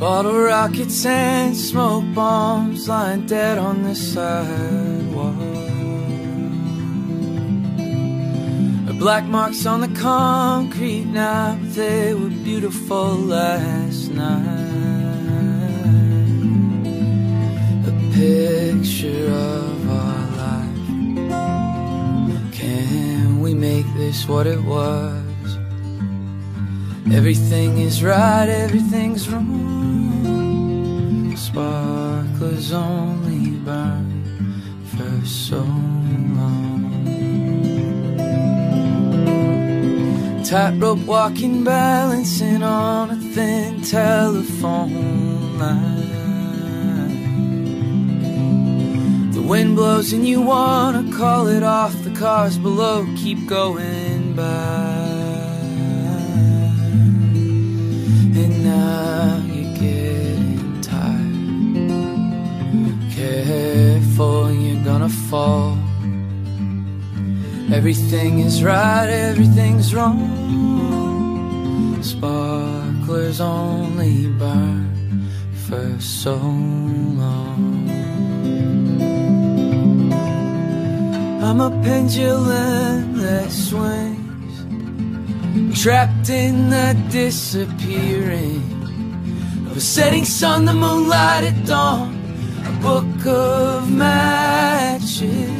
Bottle rockets and smoke bombs lying dead on the sidewalk. Black marks on the concrete now, but they were beautiful last night. A picture of our life. Can we make this what it was? Everything is right, everything's wrong. Sparklers only burn for so long. Tightrope walking, balancing on a thin telephone line. The wind blows and you wanna call it off. The cars below keep going by. Fall. Everything is right, everything's wrong. Sparklers only burn for so long. I'm a pendulum that swings, trapped in the disappearing of a setting sun, the moonlight at dawn, book of matches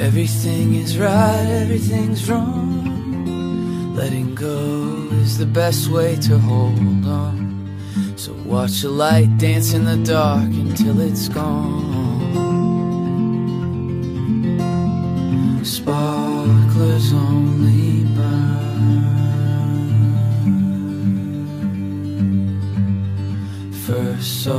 Everything is right, everything's wrong. Letting go is the best way to hold on. So watch the light dance in the dark until it's gone. Sparklers only burn for so